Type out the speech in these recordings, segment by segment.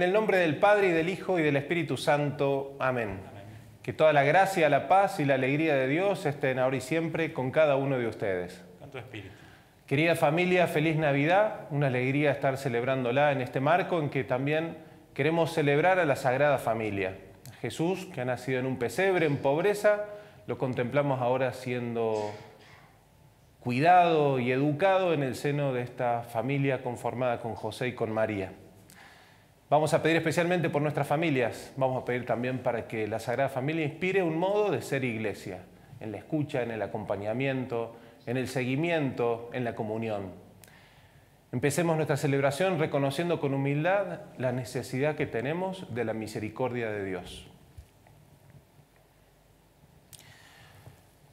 En el nombre del Padre y del Hijo y del Espíritu Santo. Amén. Que toda la gracia, la paz y la alegría de Dios estén ahora y siempre con cada uno de ustedes. Con tu espíritu. Querida familia, feliz Navidad, una alegría estar celebrándola en este marco en que también queremos celebrar a la Sagrada Familia. Jesús, que ha nacido en un pesebre, en pobreza, lo contemplamos ahora siendo cuidado y educado en el seno de esta familia conformada con José y con María. Vamos a pedir especialmente por nuestras familias, vamos a pedir también para que la Sagrada Familia inspire un modo de ser iglesia, en la escucha, en el acompañamiento, en el seguimiento, en la comunión. Empecemos nuestra celebración reconociendo con humildad la necesidad que tenemos de la misericordia de Dios.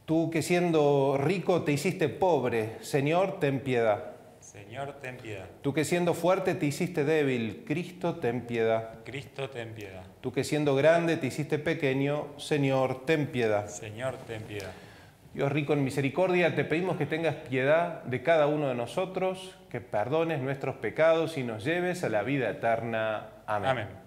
Tú que siendo rico te hiciste pobre, Señor, ten piedad. Señor, ten piedad. Tú que siendo fuerte te hiciste débil, Cristo, ten piedad. Cristo, ten piedad. Tú que siendo grande te hiciste pequeño, Señor, ten piedad. Señor, ten piedad. Dios rico en misericordia, te pedimos que tengas piedad de cada uno de nosotros, que perdones nuestros pecados y nos lleves a la vida eterna. Amén. Amén.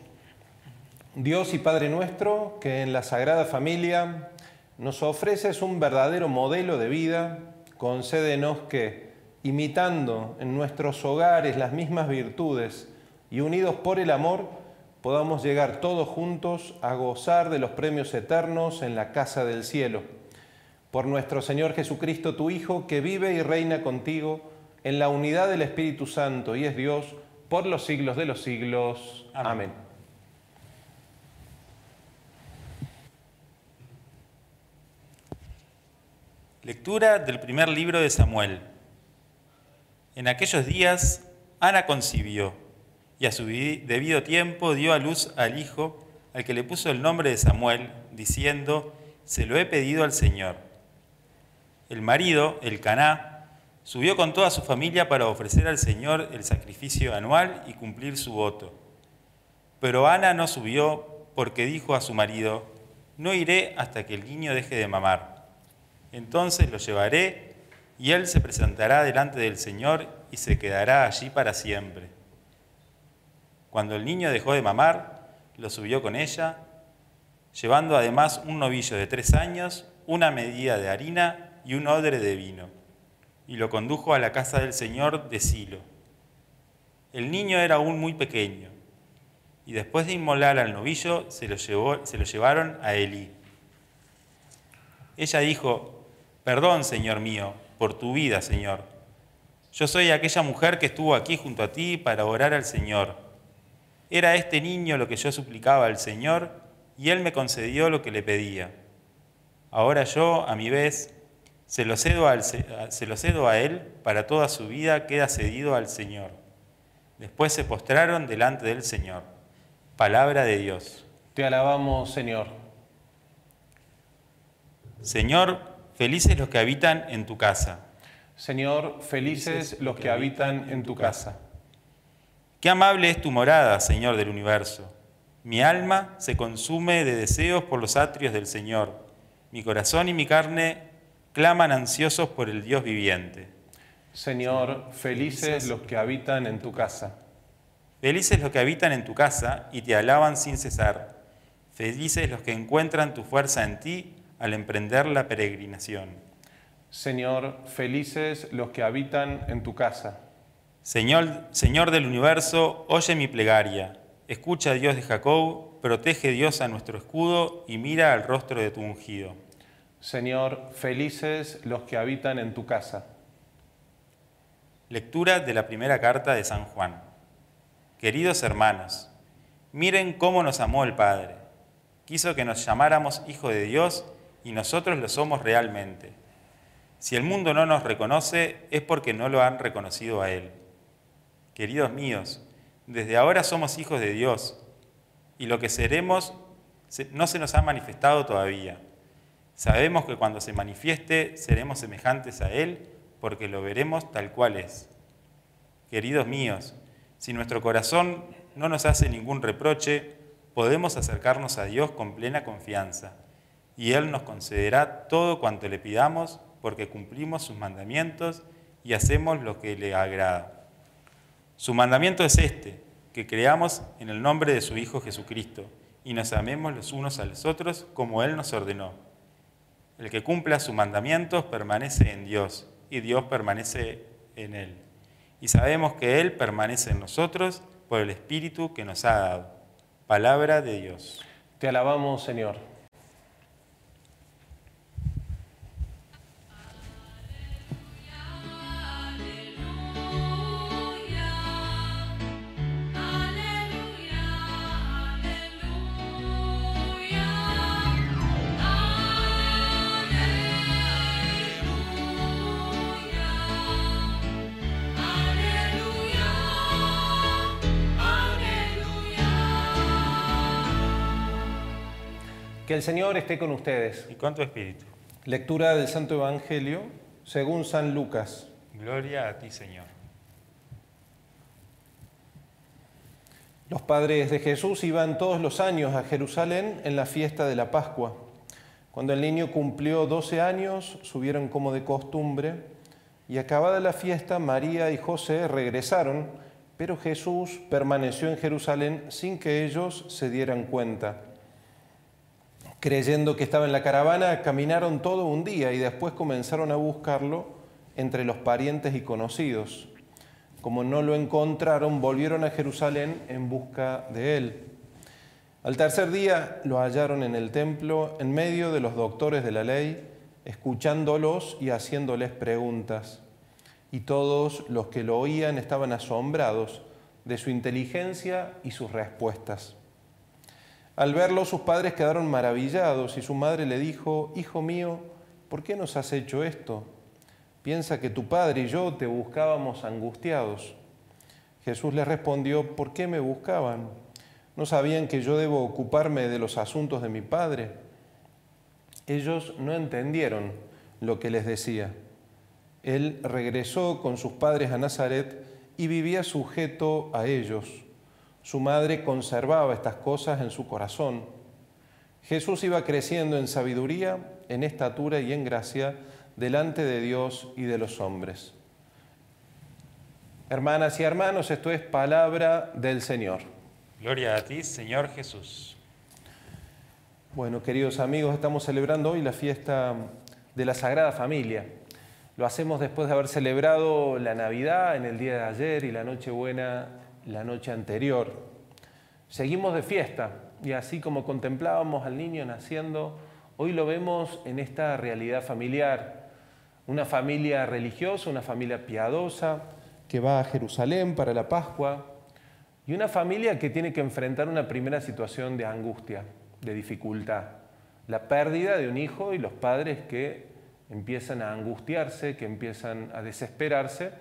Dios y Padre nuestro, que en la Sagrada Familia nos ofreces un verdadero modelo de vida, concédenos que, imitando en nuestros hogares las mismas virtudes y unidos por el amor, podamos llegar todos juntos a gozar de los premios eternos en la casa del cielo. Por nuestro Señor Jesucristo, tu Hijo, que vive y reina contigo en la unidad del Espíritu Santo y es Dios por los siglos de los siglos. Amén. Amén. Lectura del primer libro de Samuel. En aquellos días, Ana concibió y a su debido tiempo dio a luz al hijo, al que le puso el nombre de Samuel, diciendo, se lo he pedido al Señor. El marido, el Caná, subió con toda su familia para ofrecer al Señor el sacrificio anual y cumplir su voto. Pero Ana no subió porque dijo a su marido, no iré hasta que el niño deje de mamar. Entonces lo llevaré y él se presentará delante del Señor y se quedará allí para siempre. Cuando el niño dejó de mamar, lo subió con ella, llevando además un novillo de tres años, una medida de harina y un odre de vino, y lo condujo a la casa del Señor de Silo. El niño era aún muy pequeño, y después de inmolar al novillo se lo, llevaron a Elí. Ella dijo, perdón, Señor mío, por tu vida, Señor. Yo soy aquella mujer que estuvo aquí junto a ti para orar al Señor. Era este niño lo que yo suplicaba al Señor y Él me concedió lo que le pedía. Ahora yo, a mi vez, se lo cedo, al, se lo cedo a Él, para toda su vida queda cedido al Señor. Después se postraron delante del Señor. Palabra de Dios. Te alabamos, Señor. Señor, felices los que habitan en tu casa. Señor, felices los que habitan en tu casa. Qué amable es tu morada, Señor del universo. Mi alma se consume de deseos por los atrios del Señor. Mi corazón y mi carne claman ansiosos por el Dios viviente. Señor, felices los que habitan en tu casa. Felices los que habitan en tu casa y te alaban sin cesar. Felices los que encuentran tu fuerza en ti al emprender la peregrinación. Señor, felices los que habitan en tu casa. Señor, Señor del universo, oye mi plegaria. Escucha, Dios de Jacob, protege Dios a nuestro escudo y mira al rostro de tu ungido. Señor, felices los que habitan en tu casa. Lectura de la primera carta de San Juan. Queridos hermanos, miren cómo nos amó el Padre. Quiso que nos llamáramos Hijo de Dios y nosotros lo somos realmente. Si el mundo no nos reconoce es porque no lo han reconocido a Él. Queridos míos, desde ahora somos hijos de Dios y lo que seremos no se nos ha manifestado todavía. Sabemos que cuando se manifieste seremos semejantes a Él porque lo veremos tal cual es. Queridos míos, si nuestro corazón no nos hace ningún reproche, podemos acercarnos a Dios con plena confianza y Él nos concederá todo cuanto le pidamos porque cumplimos sus mandamientos y hacemos lo que le agrada. Su mandamiento es este, que creamos en el nombre de su Hijo Jesucristo y nos amemos los unos a los otros como Él nos ordenó. El que cumpla sus mandamientos permanece en Dios y Dios permanece en Él. Y sabemos que Él permanece en nosotros por el Espíritu que nos ha dado. Palabra de Dios. Te alabamos, Señor. Que el Señor esté con ustedes. Y con tu espíritu. Lectura del Santo Evangelio según San Lucas. Gloria a ti, Señor. Los padres de Jesús iban todos los años a Jerusalén en la fiesta de la Pascua. Cuando el niño cumplió 12 años, subieron como de costumbre, y acabada la fiesta, María y José regresaron, pero Jesús permaneció en Jerusalén sin que ellos se dieran cuenta. Creyendo que estaba en la caravana, caminaron todo un día y después comenzaron a buscarlo entre los parientes y conocidos. Como no lo encontraron, volvieron a Jerusalén en busca de él. Al tercer día lo hallaron en el templo, en medio de los doctores de la ley, escuchándolos y haciéndoles preguntas. Y todos los que lo oían estaban asombrados de su inteligencia y sus respuestas. Al verlo sus padres quedaron maravillados y su madre le dijo, Hijo mío, ¿por qué nos has hecho esto? Piensa que tu padre y yo te buscábamos angustiados. Jesús les respondió, ¿por qué me buscaban? ¿No sabían que yo debo ocuparme de los asuntos de mi padre? Ellos no entendieron lo que les decía. Él regresó con sus padres a Nazaret y vivía sujeto a ellos. Su madre conservaba estas cosas en su corazón. Jesús iba creciendo en sabiduría, en estatura y en gracia delante de Dios y de los hombres. Hermanas y hermanos, esto es palabra del Señor. Gloria a ti, Señor Jesús. Bueno, queridos amigos, estamos celebrando hoy la fiesta de la Sagrada Familia. Lo hacemos después de haber celebrado la Navidad en el día de ayer y la Nochebuena la noche anterior. Seguimos de fiesta y así como contemplábamos al niño naciendo, hoy lo vemos en esta realidad familiar. Una familia religiosa, una familia piadosa que va a Jerusalén para la Pascua y una familia que tiene que enfrentar una primera situación de angustia, de dificultad. La pérdida de un hijo y los padres que empiezan a angustiarse, que empiezan a desesperarse,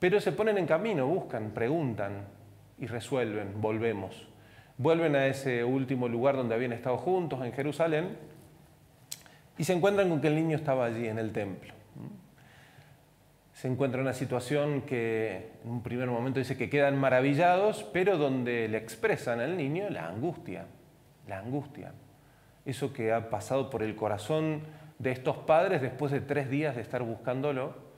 pero se ponen en camino, buscan, preguntan y resuelven, volvemos. Vuelven a ese último lugar donde habían estado juntos, en Jerusalén, y se encuentran con que el niño estaba allí en el templo. Se encuentra una situación que en un primer momento dice que quedan maravillados, pero donde le expresan al niño la angustia, la angustia. Eso que ha pasado por el corazón de estos padres después de tres días de estar buscándolo,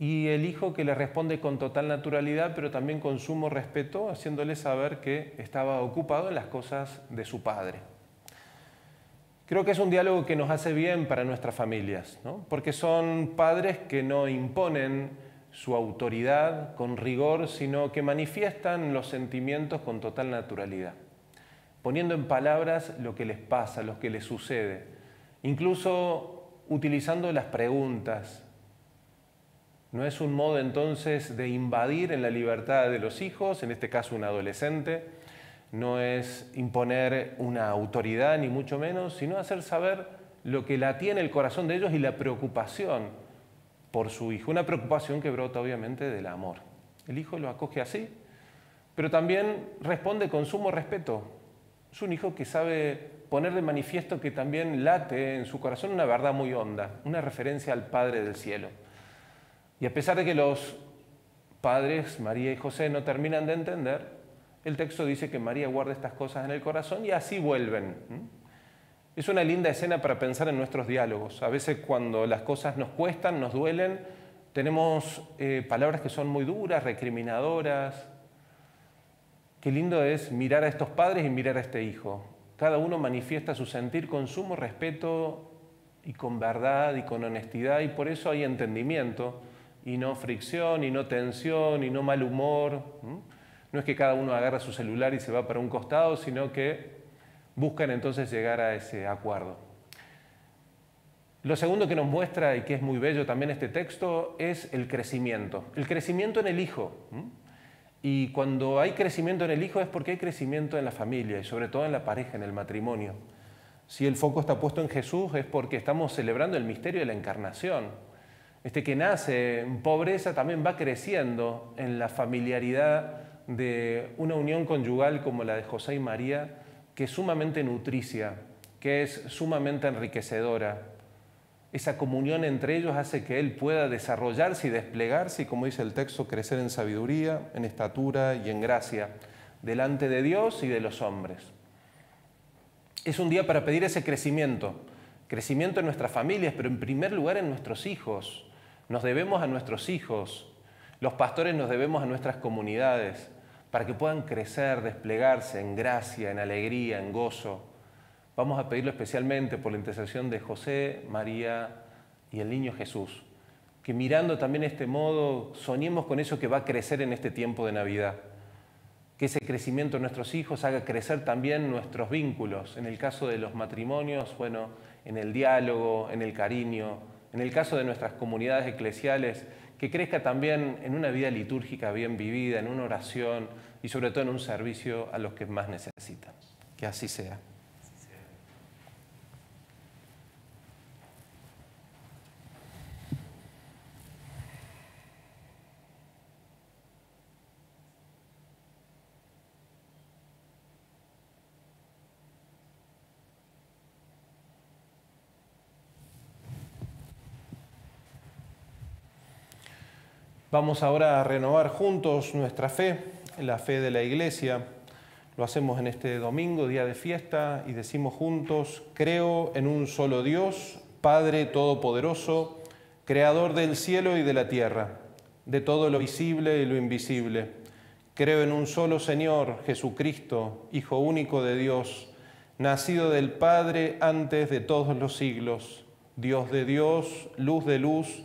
y el hijo que le responde con total naturalidad, pero también con sumo respeto, haciéndole saber que estaba ocupado en las cosas de su padre. Creo que es un diálogo que nos hace bien para nuestras familias, porque son padres que no imponen su autoridad con rigor, sino que manifiestan los sentimientos con total naturalidad, poniendo en palabras lo que les pasa, lo que les sucede, incluso utilizando las preguntas. No es un modo entonces de invadir en la libertad de los hijos, en este caso un adolescente, no es imponer una autoridad ni mucho menos, sino hacer saber lo que la tiene el corazón de ellos y la preocupación por su hijo, una preocupación que brota obviamente del amor. El hijo lo acoge así, pero también responde con sumo respeto. Es un hijo que sabe poner de manifiesto que también late en su corazón una verdad muy honda, una referencia al Padre del cielo. Y a pesar de que los padres, María y José, no terminan de entender, el texto dice que María guarda estas cosas en el corazón y así vuelven. Es una linda escena para pensar en nuestros diálogos. A veces cuando las cosas nos cuestan, nos duelen, tenemos eh, palabras que son muy duras, recriminadoras. Qué lindo es mirar a estos padres y mirar a este hijo. Cada uno manifiesta su sentir con sumo respeto y con verdad y con honestidad y por eso hay entendimiento y no fricción y no tensión y no mal humor. No es que cada uno agarra su celular y se va para un costado, sino que buscan entonces llegar a ese acuerdo. Lo segundo que nos muestra y que es muy bello también este texto es el crecimiento. El crecimiento en el hijo. Y cuando hay crecimiento en el hijo es porque hay crecimiento en la familia y sobre todo en la pareja, en el matrimonio. Si el foco está puesto en Jesús es porque estamos celebrando el misterio de la encarnación. Este que nace en pobreza también va creciendo en la familiaridad de una unión conyugal como la de José y María, que es sumamente nutricia, que es sumamente enriquecedora, esa comunión entre ellos hace que Él pueda desarrollarse y desplegarse y, como dice el texto, crecer en sabiduría, en estatura y en gracia, delante de Dios y de los hombres. Es un día para pedir ese crecimiento, crecimiento en nuestras familias, pero en primer lugar en nuestros hijos. Nos debemos a nuestros hijos, los pastores nos debemos a nuestras comunidades, para que puedan crecer, desplegarse en gracia, en alegría, en gozo. Vamos a pedirlo especialmente por la intercesión de José, María y el niño Jesús. Que mirando también este modo, soñemos con eso que va a crecer en este tiempo de Navidad. Que ese crecimiento de nuestros hijos haga crecer también nuestros vínculos. En el caso de los matrimonios, bueno, en el diálogo, en el cariño. En el caso de nuestras comunidades eclesiales, que crezca también en una vida litúrgica bien vivida, en una oración y sobre todo en un servicio a los que más necesitan. Que así sea. Vamos ahora a renovar juntos nuestra fe, la fe de la Iglesia. Lo hacemos en este domingo, día de fiesta, y decimos juntos, creo en un solo Dios, Padre Todopoderoso, Creador del cielo y de la tierra, de todo lo visible y lo invisible Creo en un solo Señor, Jesucristo, Hijo único de Dios, nacido del Padre antes de todos los siglos, Dios de Dios, luz de luz,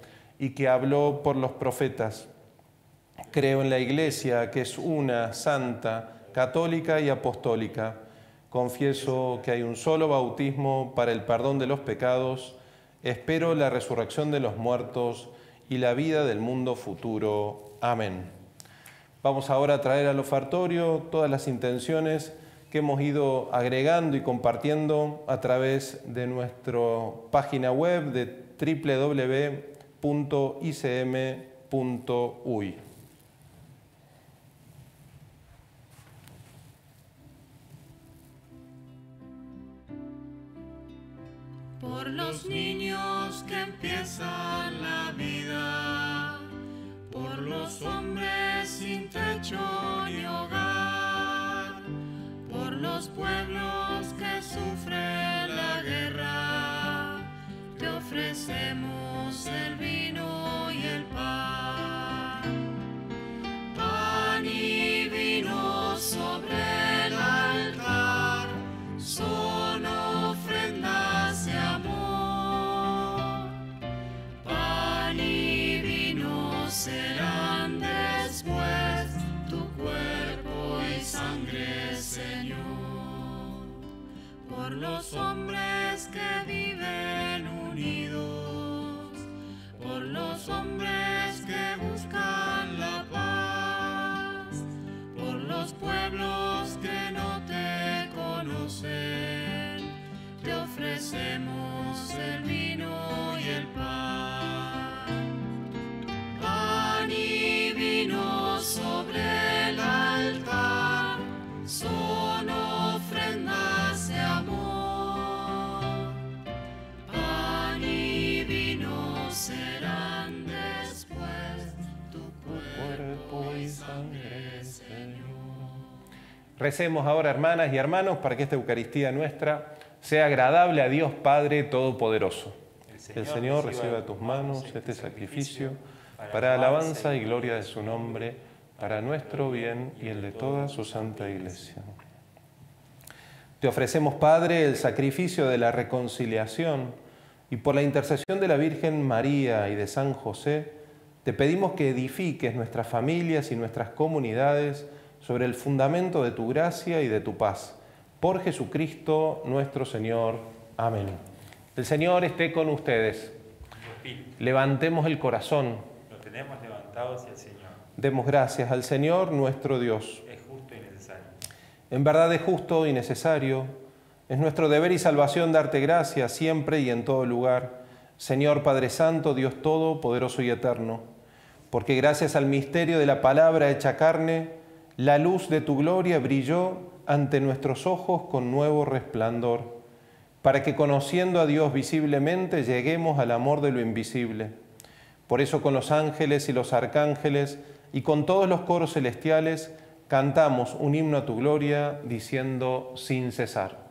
y que habló por los profetas. Creo en la Iglesia, que es una, santa, católica y apostólica Confieso que hay un solo bautismo para el perdón de los pecados. Espero la resurrección de los muertos y la vida del mundo futuro. Amén. Vamos ahora a traer al ofertorio todas las intenciones que hemos ido agregando y compartiendo a través de nuestra página web de www.icm.uy. por los niños que empiezan la vida, por los hombres sin techo los hombres Recemos ahora, hermanas y hermanos, para que esta Eucaristía nuestra sea agradable a Dios Padre Todopoderoso. Que el Señor reciba de tus manos este sacrificio para alabanza y gloria de su nombre, para nuestro bien y el de toda su santa iglesia. Te ofrecemos, Padre, el sacrificio de la reconciliación y por la intercesión de la Virgen María y de San José, te pedimos que edifiques nuestras familias y nuestras comunidades sobre el fundamento de tu gracia y de tu paz. Por Jesucristo nuestro Señor. Amén. El Señor esté con ustedes. Levantemos el corazón. Lo tenemos levantado hacia el Señor. Demos gracias al Señor nuestro Dios. Es justo y necesario. En verdad es justo y necesario. Es nuestro deber y salvación darte gracias siempre y en todo lugar. Señor Padre Santo, Dios Todopoderoso y Eterno, porque gracias al misterio de la palabra hecha carne, la luz de tu gloria brilló ante nuestros ojos con nuevo resplandor, para que conociendo a Dios visiblemente lleguemos al amor de lo invisible. Por eso con los ángeles y los arcángeles y con todos los coros celestiales cantamos un himno a tu gloria diciendo sin cesar.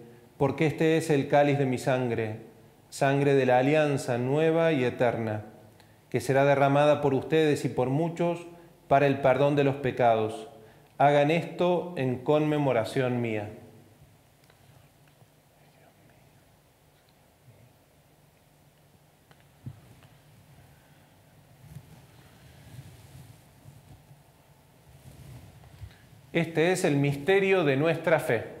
porque este es el cáliz de mi sangre, sangre de la alianza nueva y eterna, que será derramada por ustedes y por muchos para el perdón de los pecados. Hagan esto en conmemoración mía. Este es el misterio de nuestra fe.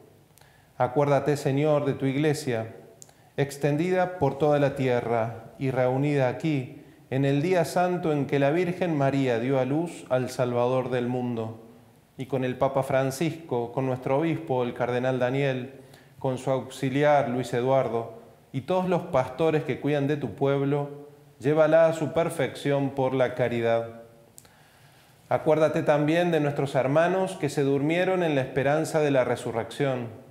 Acuérdate, Señor, de tu iglesia, extendida por toda la tierra y reunida aquí, en el día santo en que la Virgen María dio a luz al Salvador del mundo, y con el Papa Francisco, con nuestro obispo, el Cardenal Daniel, con su auxiliar Luis Eduardo, y todos los pastores que cuidan de tu pueblo, llévala a su perfección por la caridad. Acuérdate también de nuestros hermanos que se durmieron en la esperanza de la resurrección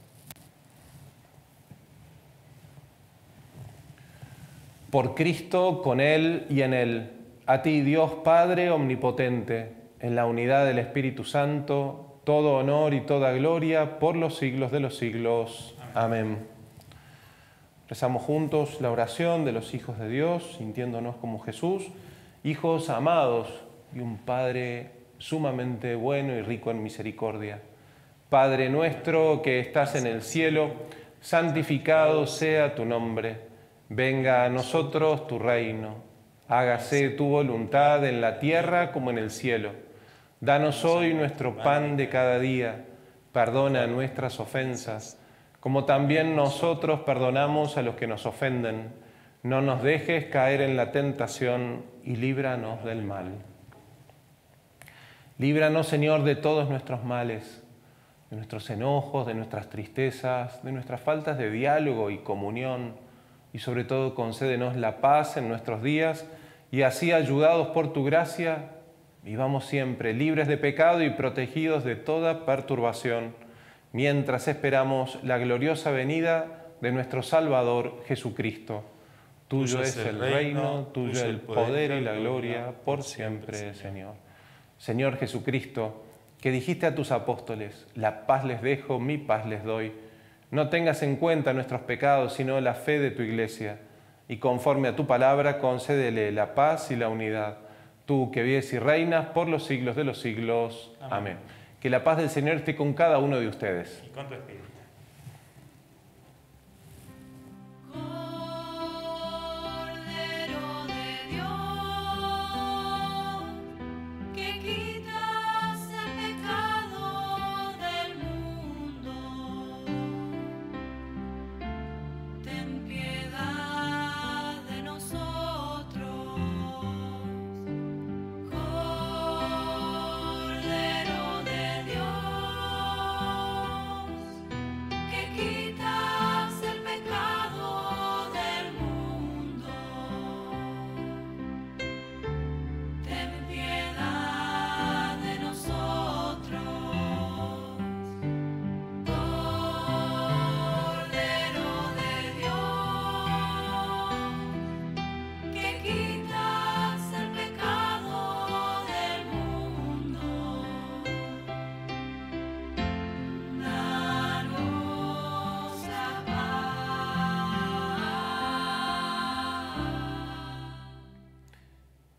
Por Cristo, con Él y en Él, a ti Dios Padre Omnipotente, en la unidad del Espíritu Santo, todo honor y toda gloria por los siglos de los siglos. Amén. Rezamos juntos la oración de los hijos de Dios, sintiéndonos como Jesús, hijos amados y un Padre sumamente bueno y rico en misericordia. Padre nuestro que estás en el cielo, santificado sea tu nombre. Venga a nosotros tu reino. Hágase tu voluntad en la tierra como en el cielo. Danos hoy nuestro pan de cada día. Perdona nuestras ofensas, como también nosotros perdonamos a los que nos ofenden. No nos dejes caer en la tentación y líbranos del mal. Líbranos, Señor, de todos nuestros males, de nuestros enojos, de nuestras tristezas, de nuestras faltas de diálogo y comunión, y sobre todo concédenos la paz en nuestros días, y así, ayudados por tu gracia, vivamos siempre libres de pecado y protegidos de toda perturbación, mientras esperamos la gloriosa venida de nuestro Salvador Jesucristo. Tuyo es el reino, tuyo el poder y la gloria, por siempre, Señor. Señor Jesucristo, que dijiste a tus apóstoles, la paz les dejo, mi paz les doy. No tengas en cuenta nuestros pecados, sino la fe de tu iglesia. Y conforme a tu palabra, concédele la paz y la unidad. Tú que vives y reinas por los siglos de los siglos. Amén. Que la paz del Señor esté con cada uno de ustedes. Y con tu espíritu.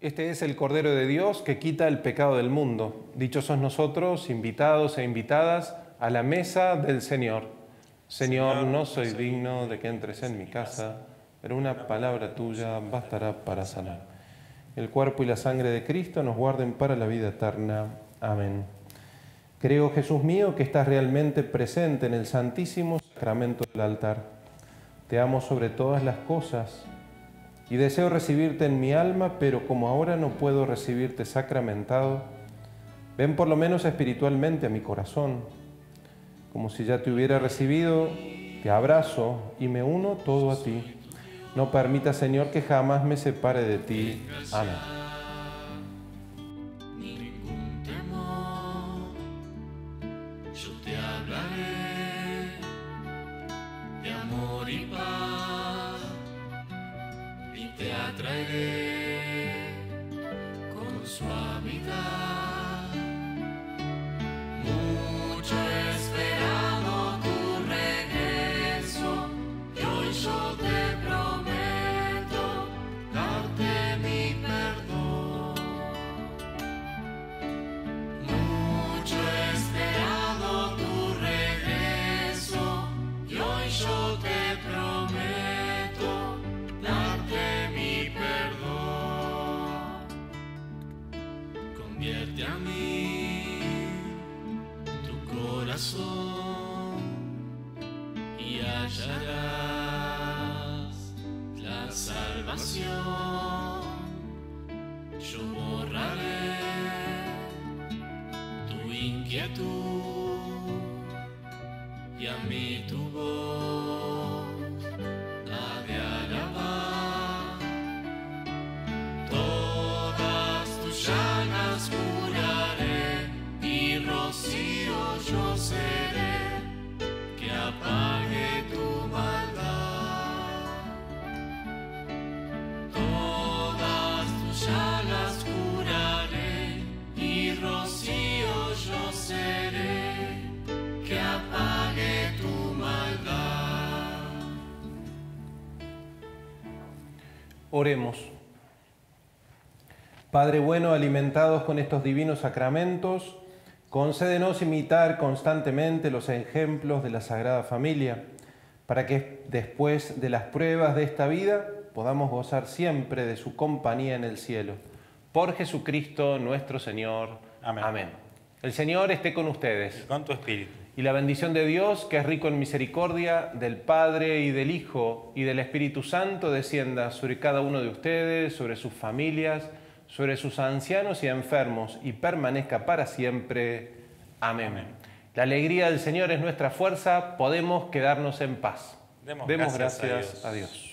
Este es el Cordero de Dios que quita el pecado del mundo. Dichosos nosotros, invitados e invitadas a la mesa del Señor. Señor, no soy digno de que entres en mi casa, pero una palabra tuya bastará para sanar. El cuerpo y la sangre de Cristo nos guarden para la vida eterna. Amén. Creo, Jesús mío, que estás realmente presente en el santísimo sacramento del altar. Te amo sobre todas las cosas y deseo recibirte en mi alma, pero como ahora no puedo recibirte sacramentado, ven por lo menos espiritualmente a mi corazón. Como si ya te hubiera recibido, te abrazo y me uno todo a ti. No permita, Señor, que jamás me separe de ti. Amén. Oremos. Padre bueno, alimentados con estos divinos sacramentos, concédenos imitar constantemente los ejemplos de la Sagrada Familia, para que después de las pruebas de esta vida podamos gozar siempre de su compañía en el cielo. Por Jesucristo nuestro Señor. Amén. El Señor esté con ustedes. Con tu espíritu. Y la bendición de Dios, que es rico en misericordia, del Padre y del Hijo y del Espíritu Santo, descienda sobre cada uno de ustedes, sobre sus familias, sobre sus ancianos y enfermos, y permanezca para siempre. Amén. La alegría del Señor es nuestra fuerza, podemos quedarnos en paz. Demos Demos gracias a gracias Dios. a Dios.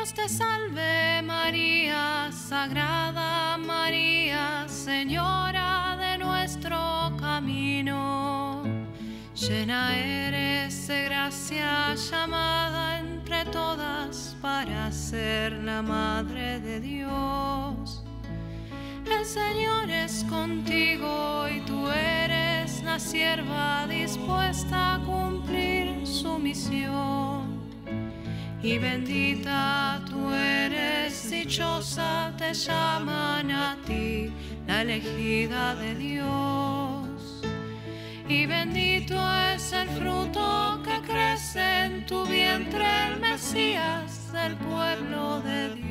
Dios te salve María, Sagrada María, Señora de nuestro camino. Llena eres de gracia, llamada entre todas para ser la Madre de Dios. El Señor es contigo y tú eres la sierva dispuesta a cumplir su misión. Y bendita tú eres, dichosa te llaman a ti, la elegida de Dios. Y bendito es el fruto que crece en tu vientre, el Mesías del pueblo de Dios.